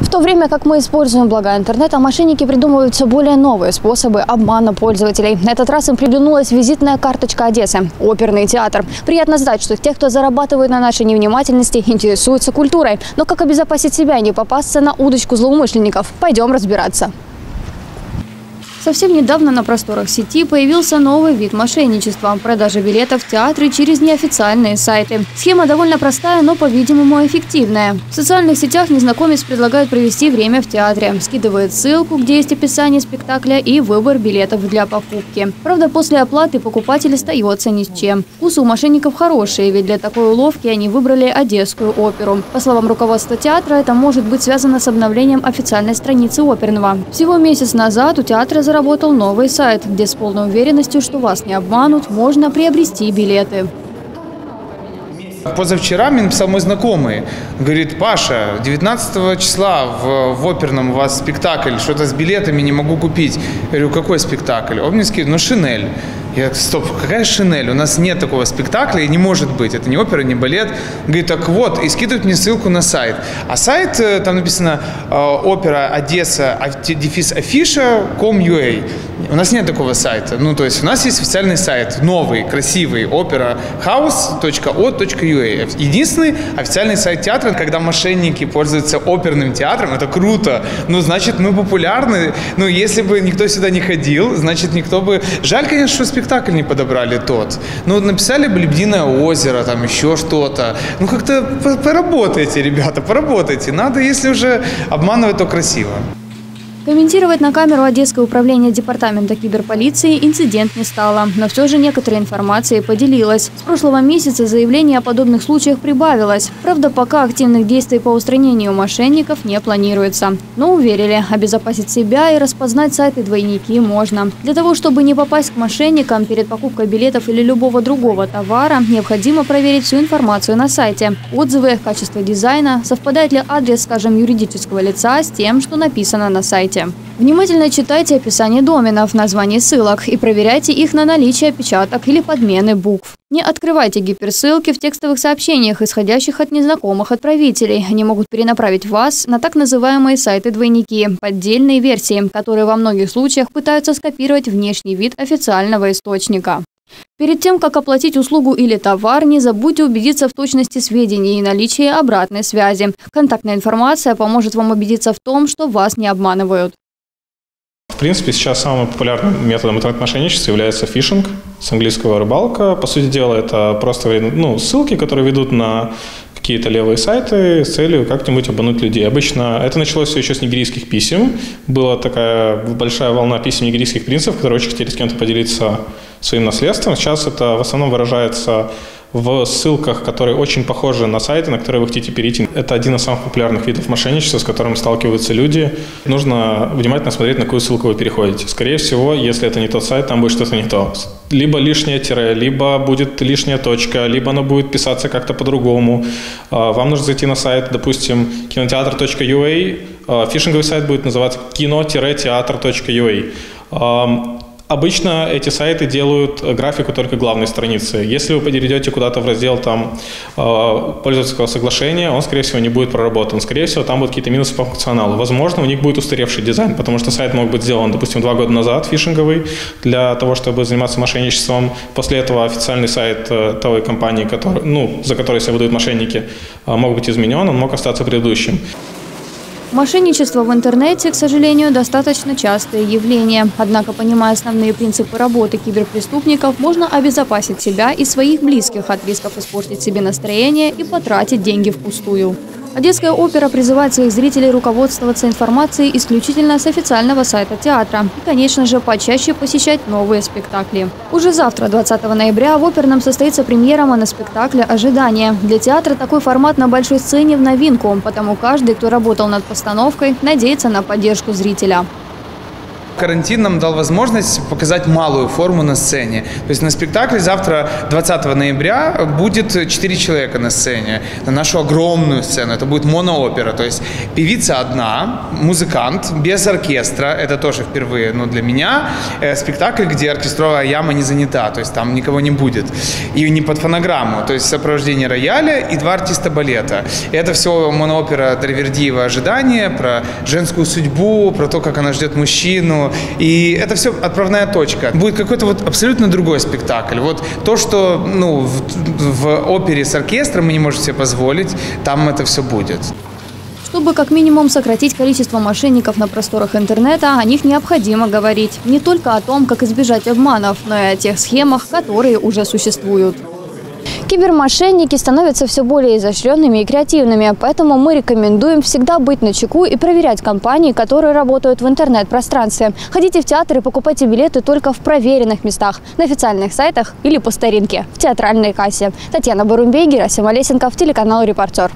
В то время как мы используем блага интернета, мошенники придумывают все более новые способы обмана пользователей. На этот раз им приглянулась визитная карточка Одессы – оперный театр. Приятно знать, что тех, кто зарабатывает на нашей невнимательности, интересуются культурой. Но как обезопасить себя и не попасться на удочку злоумышленников? Пойдем разбираться. Совсем недавно на просторах сети появился новый вид мошенничества – продажа билетов в театры через неофициальные сайты. Схема довольно простая, но, по-видимому, эффективная. В социальных сетях незнакомец предлагает провести время в театре, скидывает ссылку, где есть описание спектакля и выбор билетов для покупки. Правда, после оплаты покупатель остается ни с чем. Вкусы у мошенников хорошие, ведь для такой уловки они выбрали Одесскую оперу. По словам руководства театра, это может быть связано с обновлением официальной страницы оперного. Всего месяц назад у театра заработал новый сайт, где с полной уверенностью, что вас не обманут, можно приобрести билеты. Позавчера мне написал мой знакомый. Говорит, Паша, 19 числа в, в оперном у вас спектакль, что-то с билетами не могу купить. Я говорю, какой спектакль? Он мне скидывает, ну Шинель. Я стоп, какая Шинель? У нас нет такого спектакля и не может быть. Это не опера, не балет. Говорит, так вот, и скидывает мне ссылку на сайт. А сайт, э, там написано э, опера Одесса, дефис афиша, com.ua. У нас нет такого сайта. Ну, то есть у нас есть официальный сайт, новый, красивый, опера house.o.ua. Единственный официальный сайт театра, когда мошенники пользуются оперным театром, это круто. Ну, значит, мы популярны. Ну, если бы никто сюда не ходил, значит, никто бы... Жаль, конечно, что спектакль не подобрали тот. Ну, написали бы «Лебединое озеро», там еще что-то. Ну, как-то поработайте, ребята, поработайте. Надо, если уже обманывать, то красиво. Комментировать на камеру Одесское управление департамента киберполиции инцидент не стало, но все же некоторой информацией поделилась. С прошлого месяца заявлений о подобных случаях прибавилось. Правда, пока активных действий по устранению мошенников не планируется. Но уверили, обезопасить себя и распознать сайты-двойники можно. Для того, чтобы не попасть к мошенникам перед покупкой билетов или любого другого товара, необходимо проверить всю информацию на сайте. Отзывы, качество дизайна, совпадает ли адрес, скажем, юридического лица с тем, что написано на сайте сайте. Внимательно читайте описание доменов, названия ссылок и проверяйте их на наличие опечаток или подмены букв. Не открывайте гиперссылки в текстовых сообщениях, исходящих от незнакомых отправителей. Они могут перенаправить вас на так называемые сайты-двойники, поддельные версии, которые во многих случаях пытаются скопировать внешний вид официального источника. Перед тем, как оплатить услугу или товар, не забудьте убедиться в точности сведений и наличии обратной связи. Контактная информация поможет вам убедиться в том, что вас не обманывают. В принципе, сейчас самым популярным методом интернет-мошенничества является фишинг, с английского рыбалка. По сути дела, это просто ну, ссылки, которые ведут на какие-то левые сайты с целью как-нибудь обмануть людей. Обычно это началось все еще с нигерийских писем. Была такая большая волна писем нигерийских принцев, которые очень хотели с кем-то поделиться своим наследством. Сейчас это в основном выражается в ссылках, которые очень похожи на сайты, на которые вы хотите перейти. Это один из самых популярных видов мошенничества, с которым сталкиваются люди. Нужно внимательно смотреть, на какую ссылку вы переходите. Скорее всего, если это не тот сайт, там будет что-то не то. Либо лишнее тире, либо будет лишняя точка, либо оно будет писаться как-то по-другому. А, вам нужно зайти на сайт, допустим, кинотеатр.ua, а, фишинговый сайт будет называться кино-театр.ua. Обычно эти сайты делают графику только главной страницы. Если вы перейдете куда-то в раздел там э, пользовательского соглашения, он, скорее всего, не будет проработан. Скорее всего, там будут какие-то минусы по функционалу. Возможно, у них будет устаревший дизайн, потому что сайт мог быть сделан, допустим, два года назад, фишинговый, для того, чтобы заниматься мошенничеством. После этого официальный сайт э, той компании, который, ну, за которой себя выдают мошенники, э, мог быть изменен, он мог остаться предыдущим. Мошенничество в интернете, к сожалению, достаточно частое явление. Однако, понимая основные принципы работы киберпреступников, можно обезопасить себя и своих близких от рисков испортить себе настроение и потратить деньги впустую. Одесская опера призывает своих зрителей руководствоваться информацией исключительно с официального сайта театра и, конечно же, почаще посещать новые спектакли. Уже завтра, 20 ноября, в оперном состоится премьера моноспектакля «Ожидание». Для театра такой формат на большой сцене в новинку, потому каждый, кто работал над постановкой, надеется на поддержку зрителя. Карантин нам дал возможность показать малую форму на сцене. То есть на спектакле завтра, 20 ноября, будет 4 человека на сцене. На нашу огромную сцену. Это будет моноопера. То есть певица одна, музыкант, без оркестра. Это тоже впервые ну, для меня. Э, спектакль, где оркестровая яма не занята. То есть там никого не будет. И не под фонограмму. То есть сопровождение рояля и два артиста балета. И это все моноопера Дравердиева «Ожидание», про женскую судьбу, про то, как она ждет мужчину. И это все отправная точка. Будет какой-то вот абсолютно другой спектакль. Вот то, что ну, в, в опере с оркестром мы не можем себе позволить, там это все будет. Чтобы как минимум сократить количество мошенников на просторах интернета, о них необходимо говорить. Не только о том, как избежать обманов, но и о тех схемах, которые уже существуют. Кибермошенники становятся все более изощренными и креативными, поэтому мы рекомендуем всегда быть на чеку и проверять компании, которые работают в интернет-пространстве. Ходите в театр и покупайте билеты только в проверенных местах, на официальных сайтах или по старинке, в театральной кассе. Татьяна Барумбей, Герасим Олесенков, телеканал «Репортер».